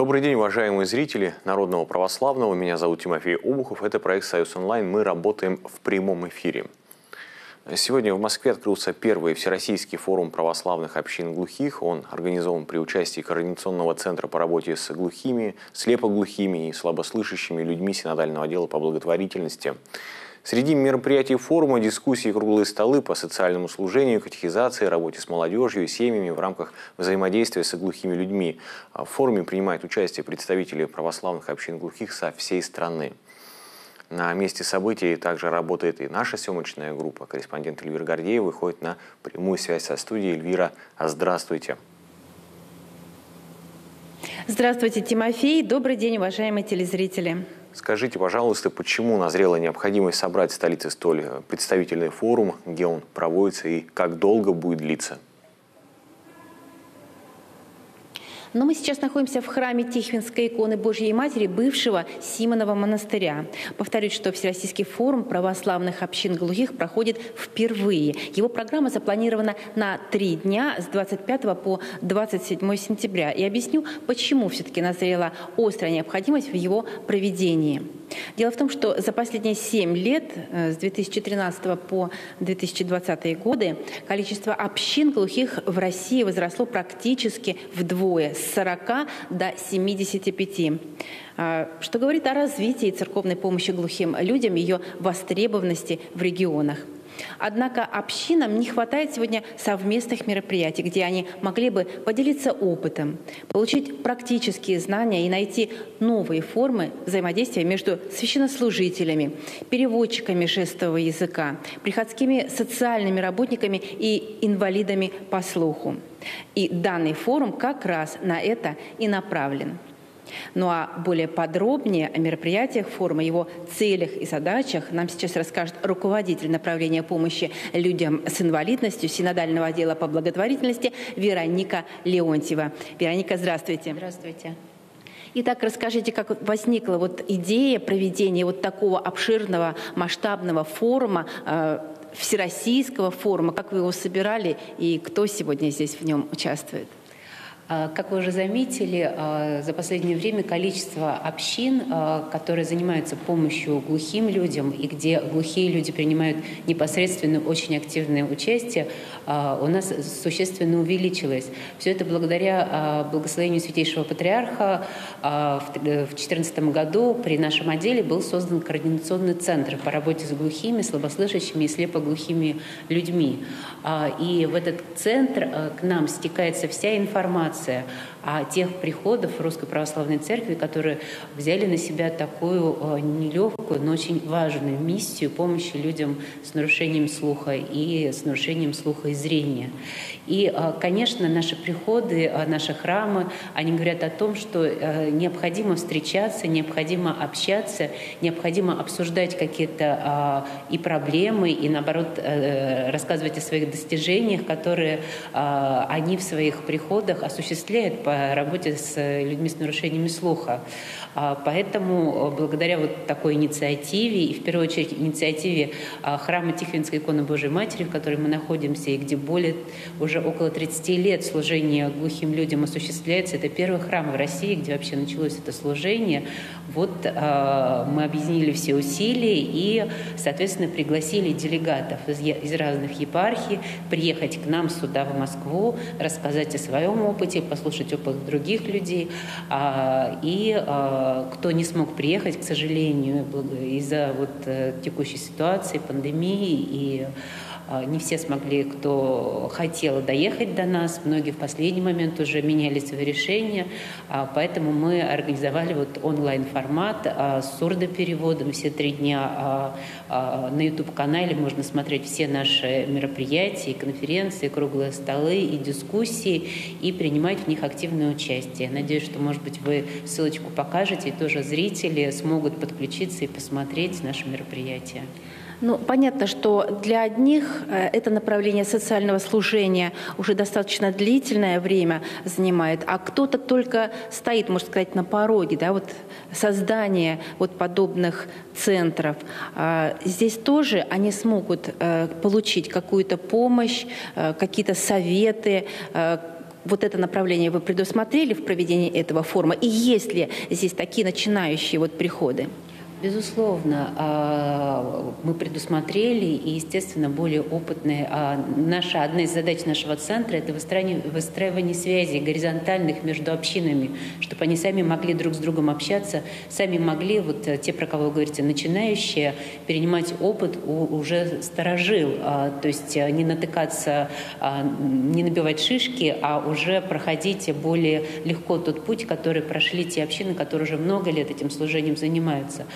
Добрый день, уважаемые зрители Народного Православного. Меня зовут Тимофей Обухов. Это проект «Союз онлайн». Мы работаем в прямом эфире. Сегодня в Москве открылся первый Всероссийский форум православных общин глухих. Он организован при участии Координационного центра по работе с глухими, слепоглухими и слабослышащими людьми Синодального отдела по благотворительности. Среди мероприятий форума дискуссии круглые столы по социальному служению, катехизации, работе с молодежью и семьями в рамках взаимодействия с глухими людьми. В форуме принимают участие представители православных общин глухих со всей страны. На месте событий также работает и наша съемочная группа. Корреспондент Эльвира Гордеева выходит на прямую связь со студией. Эльвира, здравствуйте. Здравствуйте, Тимофей. Добрый день, уважаемые телезрители. Скажите, пожалуйста, почему назрела необходимость собрать в столице столь представительный форум, где он проводится и как долго будет длиться? Но мы сейчас находимся в храме Тихвинской иконы Божьей Матери, бывшего Симонова монастыря. Повторюсь, что Всероссийский форум православных общин глухих проходит впервые. Его программа запланирована на три дня с 25 по 27 сентября. И объясню, почему все-таки назрела острая необходимость в его проведении. Дело в том, что за последние семь лет, э, с 2013 по 2020 годы, количество общин глухих в России возросло практически вдвое, с 40 до 75 а, что говорит о развитии церковной помощи глухим людям, ее востребованности в регионах. Однако общинам не хватает сегодня совместных мероприятий, где они могли бы поделиться опытом, получить практические знания и найти новые формы взаимодействия между священнослужителями, переводчиками жестового языка, приходскими социальными работниками и инвалидами по слуху. И данный форум как раз на это и направлен. Ну а более подробнее о мероприятиях форума, его целях и задачах нам сейчас расскажет руководитель направления помощи людям с инвалидностью Синодального отдела по благотворительности Вероника Леонтьева. Вероника, здравствуйте. Здравствуйте. Итак, расскажите, как возникла вот идея проведения вот такого обширного масштабного форума, э, всероссийского форума, как вы его собирали и кто сегодня здесь в нем участвует? А, как вы уже заметили, а, за последнее время количество общин, а, которые занимаются помощью глухим людям и где глухие люди принимают непосредственно очень активное участие, у нас существенно увеличилось. Все это благодаря благословению Святейшего Патриарха. В 2014 году при нашем отделе был создан координационный центр по работе с глухими, слабослышащими и слепоглухими людьми. И в этот центр к нам стекается вся информация, информация о тех приходов Русской Православной Церкви, которые взяли на себя такую э, нелегкую, но очень важную миссию помощи людям с нарушением слуха и с нарушением слуха и зрения. И, э, конечно, наши приходы, э, наши храмы, они говорят о том, что необходимо встречаться, необходимо общаться, необходимо обсуждать какие-то и проблемы, и, наоборот, рассказывать о своих достижениях, которые они в своих приходах осуществляют по работе с людьми с нарушениями слуха. А, поэтому э, благодаря вот такой инициативе, и в первую очередь инициативе а, храма Тихвинской иконы Божией Матери, в которой мы находимся, и где более уже около 30 лет служение глухим людям осуществляется, это первый храм в России, где вообще началось это служение. Вот а, мы объединили все усилия и, соответственно, пригласили делегатов из, из разных епархий приехать к нам сюда, в Москву, рассказать о своем опыте, послушать опыт других людей. И кто не смог приехать, к сожалению, из-за вот э, текущей ситуации, пандемии и не все смогли, кто хотел доехать до нас. Многие в последний момент уже меняли свои решения. А, поэтому мы организовали вот онлайн-формат а, с сурдопереводом. Все три дня на YouTube-канале можно смотреть все наши мероприятия, конференции, круглые столы и дискуссии и принимать в них активное участие. Надеюсь, что, может быть, вы ссылочку покажете, и тоже зрители смогут подключиться и посмотреть наши мероприятия. Ну, понятно, что для одних э, это направление социального служения уже достаточно длительное время занимает, а кто-то только стоит, можно сказать, на пороге, да, вот создания вот подобных центров. А, здесь тоже они смогут э, получить какую-то помощь, э, какие-то советы, вот это направление вы предусмотрели в проведении этого форума? И есть ли здесь такие начинающие вот приходы? Безусловно, а, мы предусмотрели, и, естественно, более опытные. А, наша, одна из задач нашего центра – это выстраивание, выстраивание связей горизонтальных между общинами, чтобы они сами могли друг с другом общаться, сами могли, вот э, те, про кого вы говорите, начинающие, перенимать опыт у уже старожил, а, то есть э, не натыкаться, не набивать шишки, а уже проходить более легко тот путь, который прошли те общины, которые уже много лет этим служением занимаются.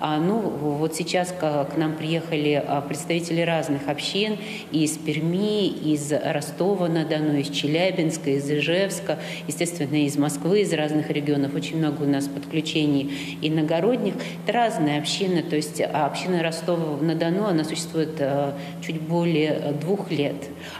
А, ну, вот сейчас к, нам приехали а, представители разных общин из Перми, из Ростова-на-Дону, из Челябинска, из Ижевска, естественно, из Москвы, из разных регионов. Очень много у нас подключений иногородних. Это разные общины, то есть а, община Ростова-на-Дону, она существует чуть более двух лет,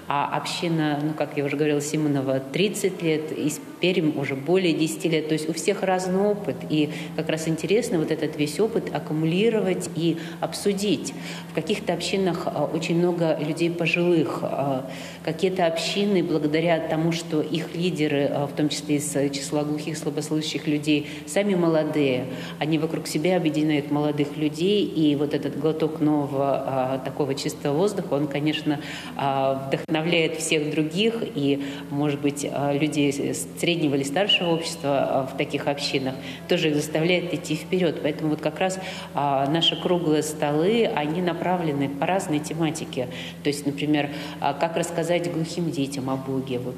а община, ну, как я уже говорила, Симонова, 30 лет, из Пермь уже более 10 лет. То есть у всех разный опыт. И как раз интересно вот этот весь опыт аккумулировать и обсудить. В каких-то общинах а, очень много людей пожилых. А, какие-то общины, благодаря тому, что их лидеры, а, в том числе из числа глухих, слабослышащих людей, сами молодые, они вокруг себя объединяют молодых людей. И вот этот глоток нового такого чистого воздуха, он, конечно, вдохновляет всех других. И, может быть, людей среднего среднего или старшего общества а, в таких общинах, тоже их заставляет идти вперед. Поэтому вот как раз а, наши круглые столы, они направлены по разной тематике. То есть, например, а, как рассказать глухим детям о Боге. Вот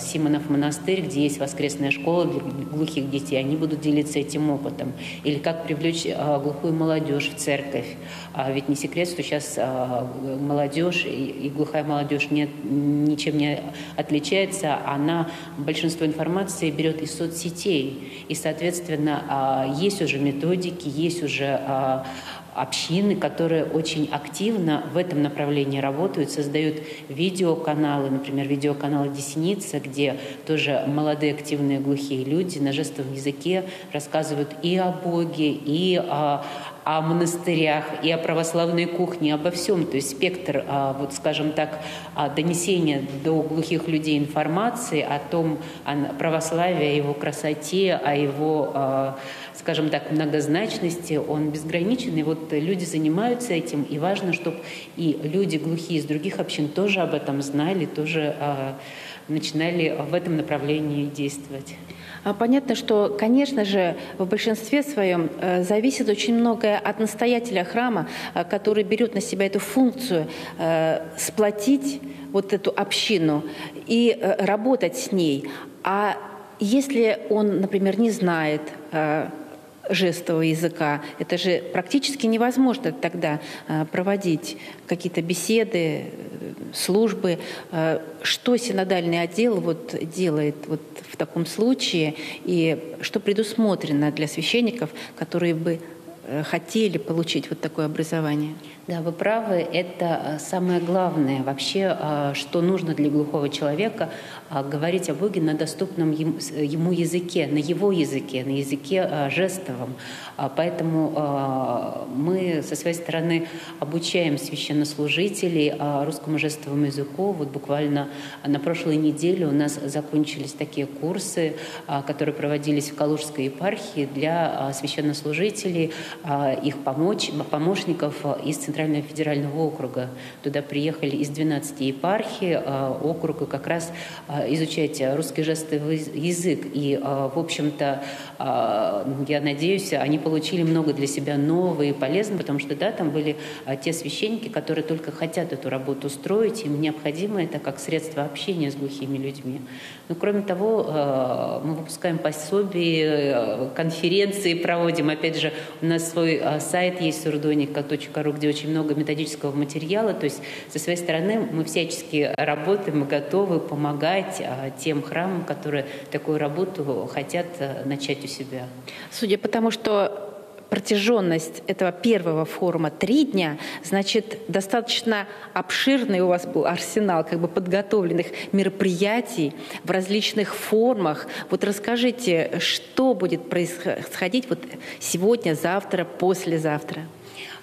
Симонов монастырь, где есть воскресная школа для глухих детей, они будут делиться этим опытом. Или как привлечь глухую молодежь в церковь. Ведь не секрет, что сейчас молодежь и глухая молодежь нет, ничем не отличается. Она большинство большинство информации берет из соцсетей. И, соответственно, а, есть уже методики, есть уже а, общины, которые очень активно в этом направлении работают, создают видеоканалы, например, видеоканал «Десница», где тоже молодые активные глухие люди на жестовом языке рассказывают и о Боге, и о, о монастырях, и о православной кухне, обо всем. То есть спектр, а, вот скажем так, а, донесения до глухих людей информации о том, о православии, о его красоте, о его а, скажем так, многозначности, он безграничен, и вот люди занимаются этим, и важно, чтобы и люди глухие из других общин тоже об этом знали, тоже начинали в этом направлении действовать. А понятно, что, конечно же, в большинстве своем э, зависит очень многое от настоятеля храма, э, который берет на себя эту функцию э, сплотить вот эту общину и работать с ней. А если он, например, не знает жестового языка. Это же практически невозможно тогда проводить какие-то беседы, службы. Что синодальный отдел вот делает вот в таком случае и что предусмотрено для священников, которые бы э, хотели получить вот такое образование? Да, вы правы. Это э, самое главное вообще, э, что нужно для глухого человека говорить о Боге на доступном ему языке, на его языке, на языке жестовом. А поэтому мы со своей стороны обучаем священнослужителей русскому жестовому языку. Вот буквально на прошлой неделе у нас закончились такие курсы, которые проводились в Калужской епархии для священнослужителей, их помочь, помощников из Центрального федерального округа. Туда приехали из 12 епархий округа как раз изучать русский жестовый язык. И, в общем-то, я надеюсь, они получили много для себя нового и полезного, потому что, да, там были а, те священники, которые только хотят эту работу строить, им необходимо это как средство общения с глухими людьми. Но, кроме того, а, мы выпускаем пособия, конференции проводим. Опять же, у нас свой а, сайт есть сурдоник.ру, где очень много методического материала. То есть, со своей стороны, мы всячески работаем, мы готовы помогать тем храмам, которые такую работу хотят начать у себя. Судя по тому, что протяженность этого первого форума три дня, значит, достаточно обширный у вас был арсенал как бы подготовленных мероприятий в различных формах. Вот расскажите, что будет происходить вот сегодня, завтра, послезавтра?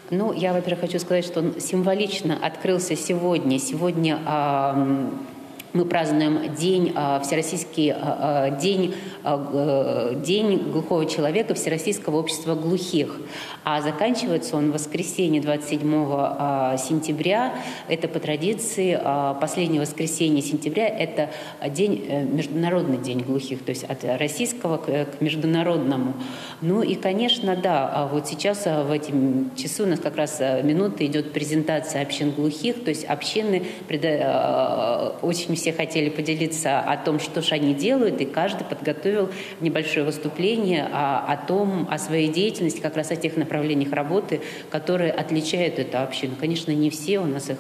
Ну, я, во-первых, хочу сказать, что он символично открылся сегодня. Сегодня мы празднуем день, а, всероссийский а, а, день, день глухого человека Всероссийского общества глухих. А заканчивается он в воскресенье 27 сентября. Это по традиции последнее воскресенье сентября. Это день, э, Международный день глухих, то есть от российского к международному. Ну и, конечно, да, вот сейчас в этом часу у нас как раз минута идет презентация общин глухих, то есть общины очень все хотели поделиться о том, что же они делают, и каждый подготовил небольшое выступление о, о том, о своей деятельности, как раз о тех направлениях работы, которые отличают эту общину. Конечно, не все, у нас их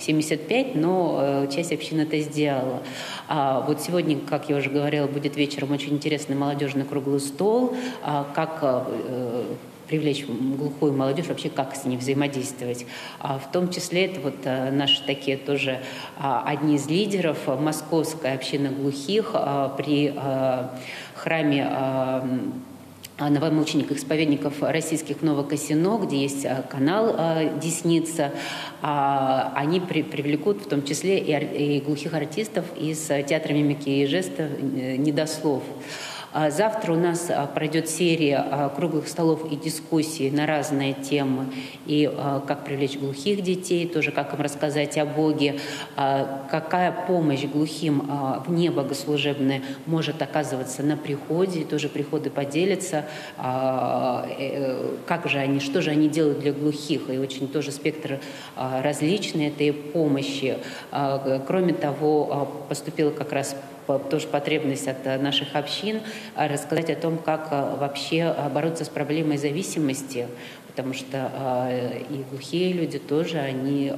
75, э, но э, часть общин это сделала. А вот сегодня, как я уже говорила, будет вечером очень интересный молодежный круглый стол, а как э, привлечь глухую молодежь, вообще как с ней взаимодействовать. А в том числе это вот а, наши такие тоже а, одни из лидеров, московская община глухих а, при а, храме а, новомучеников-исповедников российских Новокосино, где есть канал э, «Десница», э, они при, привлекут в том числе и, и глухих артистов из театра мимики и жестов «Недослов». А завтра у нас а, пройдет серия а, круглых столов и дискуссий на разные темы. И как привлечь глухих детей, тоже как им рассказать о Боге, какая помощь глухим вне богослужебной может оказываться на приходе, тоже приходы поделятся, э, как же они, что же они делают для глухих. И очень тоже спектр различный этой помощи. Кроме того, поступила как раз тоже потребность от э, наших общин а рассказать о том, как э, вообще э, бороться с проблемой зависимости, потому что и глухие люди тоже, они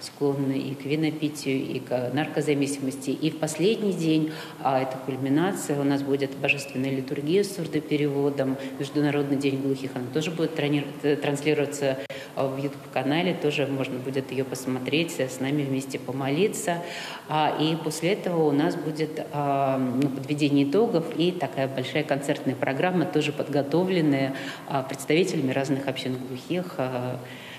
склонны и к винопитию, и к наркозависимости. И в последний день, а это кульминация, у нас будет божественная литургия с сурдопереводом, Международный день глухих, она тоже будет транслироваться в YouTube-канале, тоже можно будет ее посмотреть, с нами вместе помолиться. А, и после этого у нас будет а, ну, подведение итогов и такая большая концертная программа, тоже подготовленная а, представителями разных общин глухих,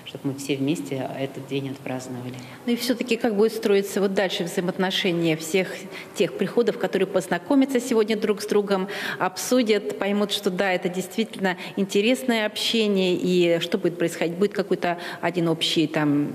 чтобы мы все вместе этот день отпраздновали. Ну и все-таки как будет строиться вот дальше взаимоотношения всех тех приходов, которые познакомятся сегодня друг с другом, обсудят, поймут, что да, это действительно интересное общение, и что будет происходить? Будет какой-то один общий там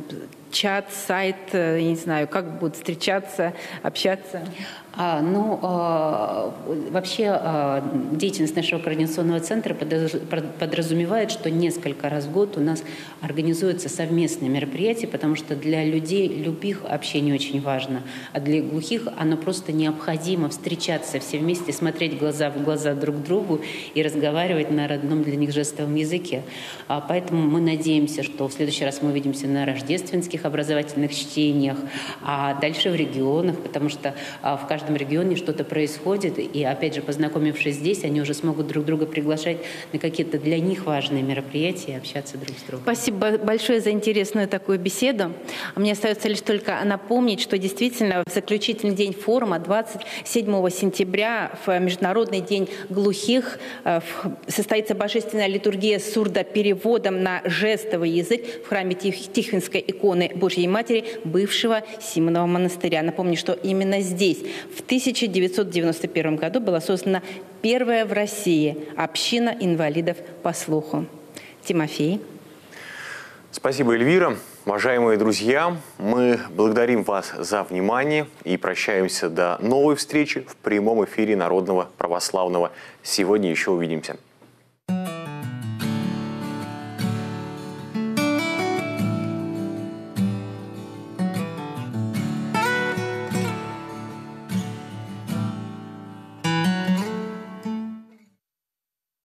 чат, сайт, э, я не знаю, как будут встречаться, общаться? А, ну, а, вообще а, деятельность нашего координационного центра подразумевает, что несколько раз в год у нас организуются совместные мероприятия, потому что для людей любых общение очень важно, а для глухих оно просто необходимо встречаться все вместе, смотреть глаза в глаза друг другу и разговаривать на родном для них жестовом языке. Поэтому мы надеемся, что в следующий раз мы увидимся на рождественских образовательных чтениях, а дальше в регионах, потому что в каждом каждом регионе что-то происходит, и опять же, познакомившись здесь, они уже смогут друг друга приглашать на какие-то для них важные мероприятия и общаться друг с другом. Спасибо большое за интересную такую беседу. Мне остается лишь только напомнить, что действительно в заключительный день форума 27 сентября в Международный день глухих э, состоится божественная литургия с сурдопереводом на жестовый язык в храме Тихвинской иконы Божьей Матери бывшего Симонова монастыря. Напомню, что именно здесь в 1991 году была создана первая в России община инвалидов по слуху. Тимофей. Спасибо, Эльвира. Уважаемые друзья, мы благодарим вас за внимание и прощаемся до новой встречи в прямом эфире Народного Православного. Сегодня еще увидимся.